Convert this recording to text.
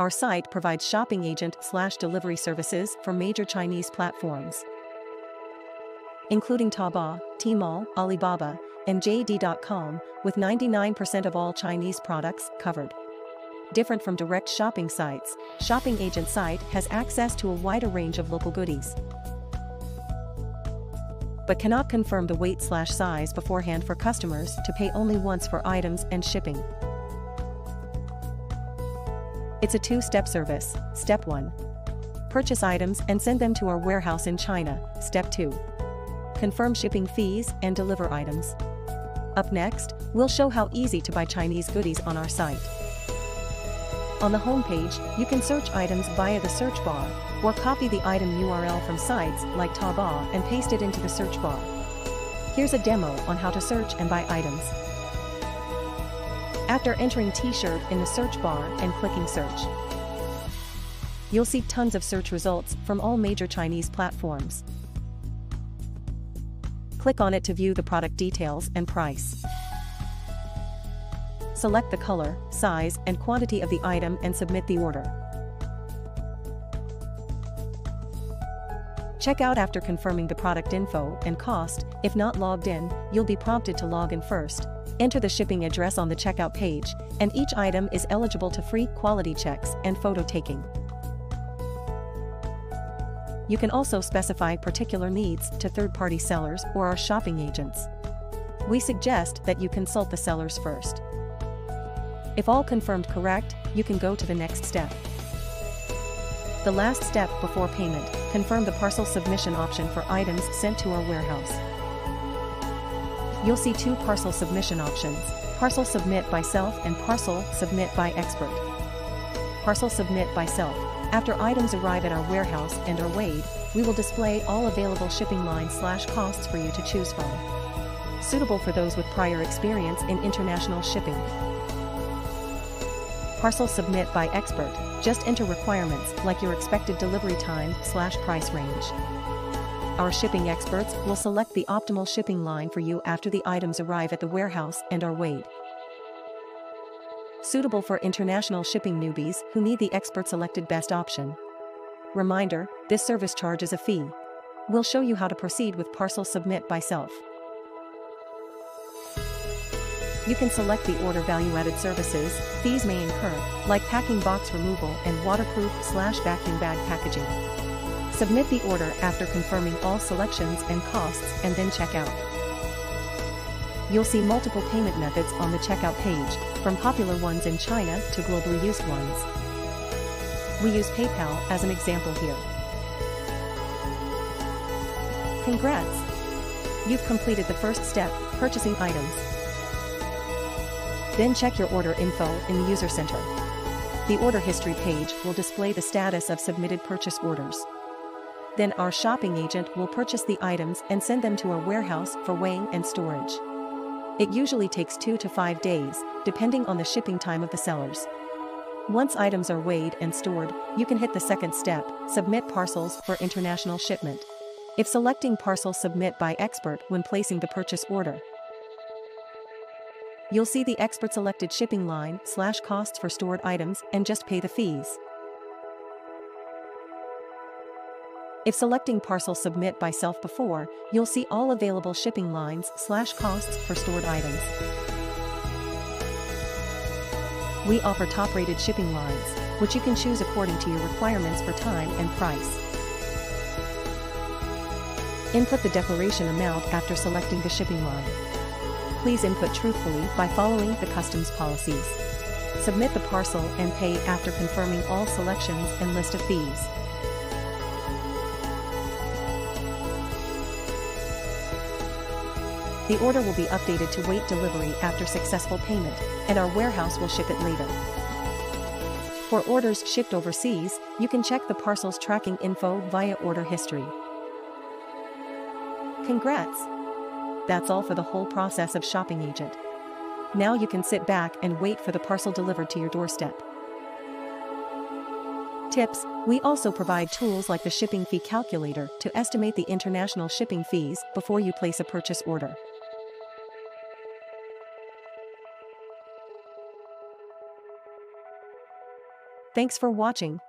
our site provides shopping agent slash delivery services for major Chinese platforms, including Taobao, Tmall, Alibaba, and JD.com, with 99% of all Chinese products covered. Different from direct shopping sites, Shopping Agent site has access to a wider range of local goodies. But cannot confirm the weight slash size beforehand for customers to pay only once for items and shipping. It's a two-step service. Step 1. Purchase items and send them to our warehouse in China. Step 2. Confirm shipping fees and deliver items. Up next, we'll show how easy to buy Chinese goodies on our site. On the homepage, you can search items via the search bar, or copy the item URL from sites like Taobao and paste it into the search bar. Here's a demo on how to search and buy items. After entering t-shirt in the search bar and clicking search, you'll see tons of search results from all major Chinese platforms. Click on it to view the product details and price. Select the color, size, and quantity of the item and submit the order. Check out after confirming the product info and cost, if not logged in, you'll be prompted to log in first. Enter the shipping address on the checkout page, and each item is eligible to free quality checks and photo taking. You can also specify particular needs to third-party sellers or our shopping agents. We suggest that you consult the sellers first. If all confirmed correct, you can go to the next step. The last step before payment, confirm the parcel submission option for items sent to our warehouse. You'll see two parcel submission options, Parcel Submit by Self and Parcel Submit by Expert. Parcel Submit by Self after items arrive at our warehouse and are weighed, we will display all available shipping lines slash costs for you to choose from. Suitable for those with prior experience in international shipping. Parcel Submit by Expert, just enter requirements like your expected delivery time slash price range. Our shipping experts will select the optimal shipping line for you after the items arrive at the warehouse and are weighed suitable for international shipping newbies who need the expert selected best option. Reminder, this service charge is a fee. We'll show you how to proceed with Parcel Submit by Self. You can select the order value-added services fees may incur, like packing box removal and waterproof slash vacuum bag packaging. Submit the order after confirming all selections and costs and then check out. You'll see multiple payment methods on the checkout page, from popular ones in China to globally used ones. We use PayPal as an example here. Congrats! You've completed the first step, purchasing items. Then check your order info in the User Center. The order history page will display the status of submitted purchase orders. Then our shopping agent will purchase the items and send them to our warehouse for weighing and storage. It usually takes 2 to 5 days, depending on the shipping time of the sellers. Once items are weighed and stored, you can hit the second step, submit parcels for international shipment. If selecting parcel submit by expert when placing the purchase order, you'll see the expert selected shipping line slash costs for stored items and just pay the fees. If selecting Parcel Submit by Self before, you'll see all available shipping lines slash costs for stored items. We offer top-rated shipping lines, which you can choose according to your requirements for time and price. Input the declaration amount after selecting the shipping line. Please input truthfully by following the customs policies. Submit the parcel and pay after confirming all selections and list of fees. The order will be updated to wait delivery after successful payment, and our warehouse will ship it later. For orders shipped overseas, you can check the parcel's tracking info via order history. Congrats! That's all for the whole process of Shopping Agent. Now you can sit back and wait for the parcel delivered to your doorstep. Tips We also provide tools like the shipping fee calculator to estimate the international shipping fees before you place a purchase order. Thanks for watching.